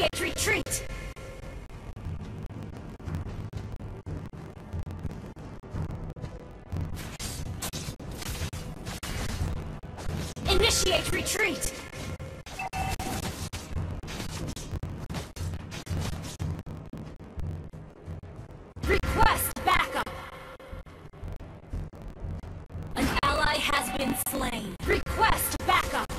Initiate retreat! Initiate retreat! Request backup! An ally has been slain. Request backup!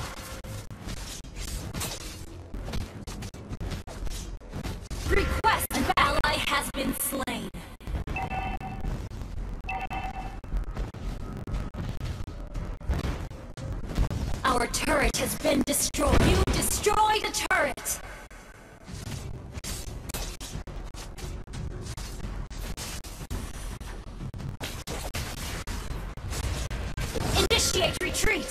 Initiate retreat!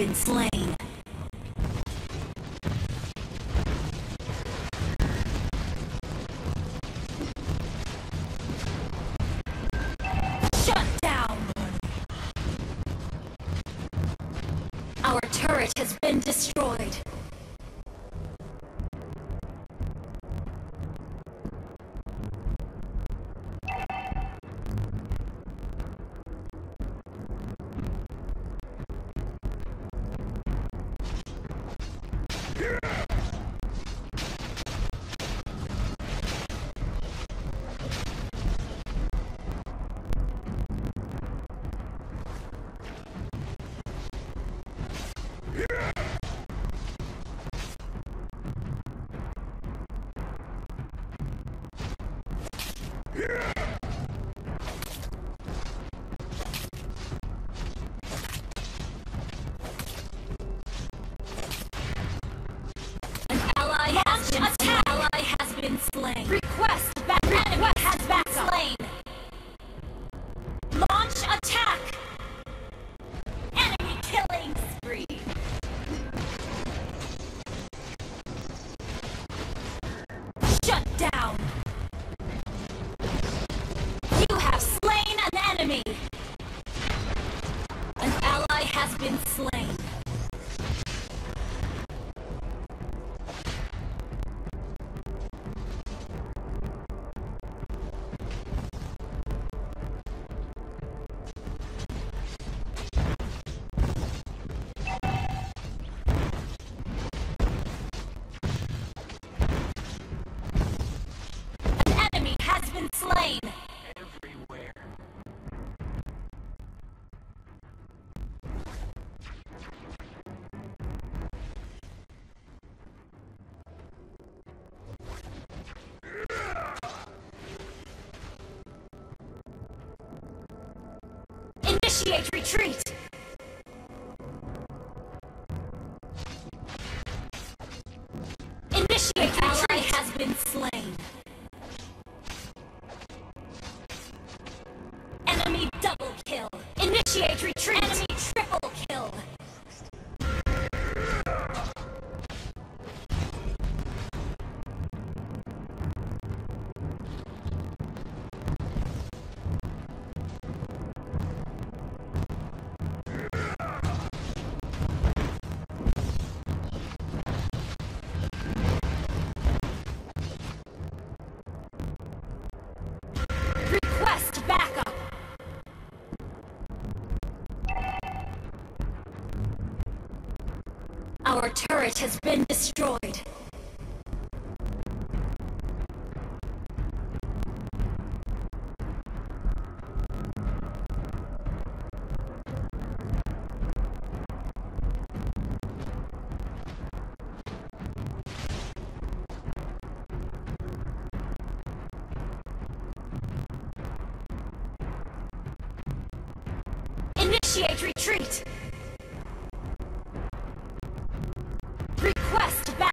been slain. Yeah! Been slain. Initiate retreat. Initiate retreat. Ally has been slain. Enemy double kill. Initiate retreat. Enemy Our turret has been destroyed. Initiate retreat. Request backup.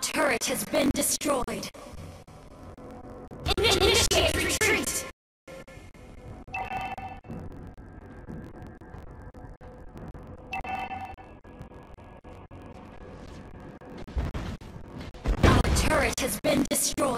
turret has been destroyed. Initiate, Initiate retreat! Our turret has been destroyed.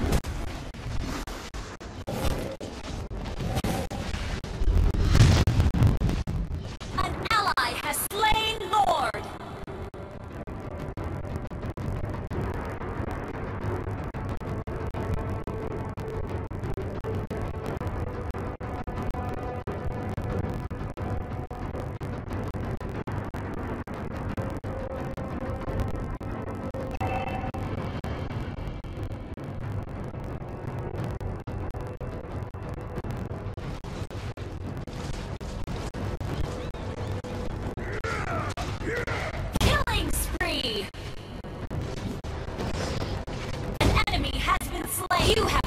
You have